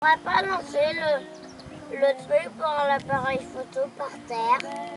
On va pas lancer le, le truc pour l'appareil photo par terre.